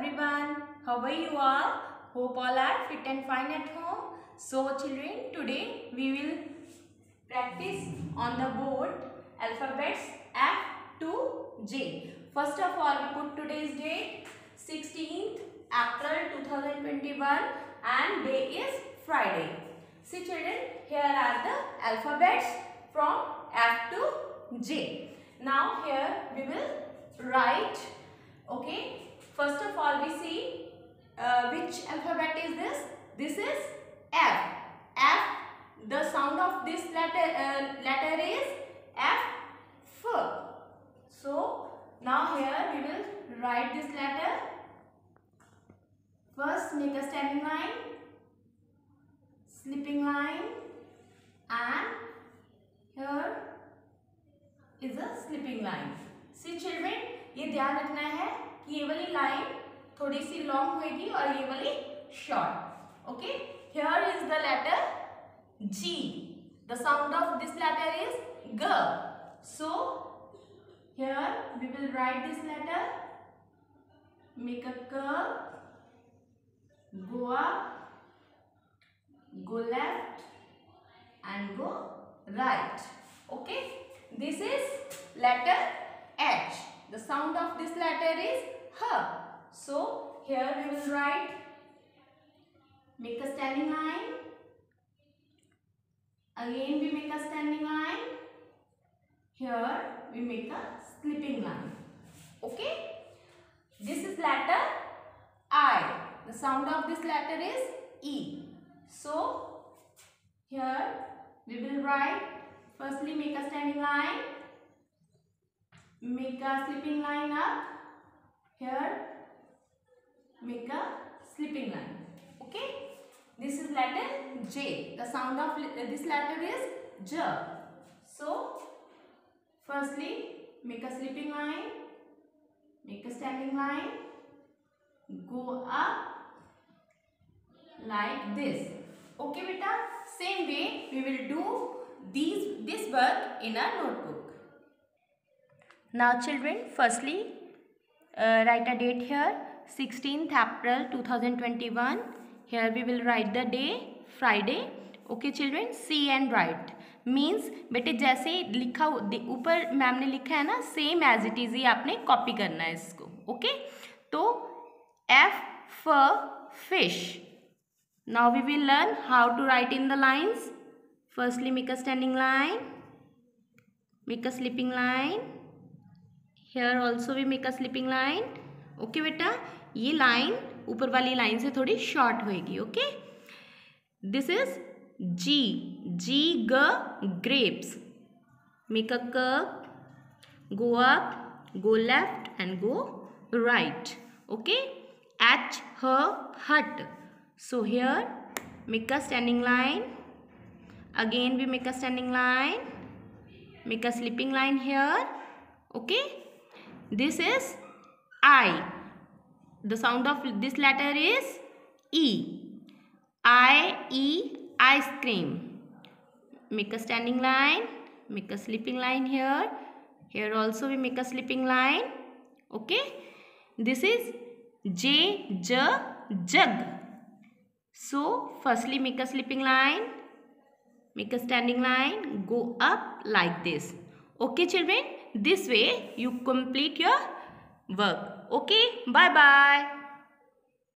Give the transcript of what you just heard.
everyone. How are you all? Hope all are fit and fine at home. So children, today we will practice on the board alphabets F to J. First of all, we put today's date 16th April 2021 and day is Friday. See children, here are the alphabets from F to J. Now here we will write, okay. First of all, we see uh, which alphabet is this? This is F. F. The sound of this letter uh, letter is F. F. So now here we will write this letter. First, make a standing line, slipping line, and here is a slipping line. See children, ये ध्यान रखना है कि ये वाली line थोड़ी सी long होगी और ये वाली short okay here is the letter G the sound of this letter is ग so here we will write this letter make a curve go up. Go left and go right. Okay? This is letter h. the sound of this letter is h. So here we will write make a standing line. Again we make a standing line. Here we make a slipping line. Okay? This is letter i. The sound of this letter is e. So here we will write firstly make a standing line make a slipping line up. Here make a slipping line. Okay? This is letter j. The sound of this letter is j. So firstly make a slipping line. Make a standing line. Go up like this. Okay beta same way we will do these this work in a notebook now children firstly uh, write a date here 16th april 2021 here we will write the day friday okay children see and write means बेटे जैसे लिखा ऊपर ma'am ने लिखा है ना same as it is ही आपने कॉपी करना है इसको ओके तो एफ़ फ fish now we will learn how to write in the lines firstly make a standing line make a slipping line here also we make a slipping line okay बेटा? ये line ऊपर वाली line से थोड़ी short होगी okay this is G G ग grapes make a cup go up go left and go right okay H ह hut so here make a standing line again we make a standing line make a slipping line here okay? This is I. The sound of this letter is E. I E ice cream. Make a standing line. Make a slipping line here. Here also we make a slipping line. Okay? This is J J jug. So firstly make a slipping line. Make a standing line. Go up like this okay children this way you complete your work. Okay bye bye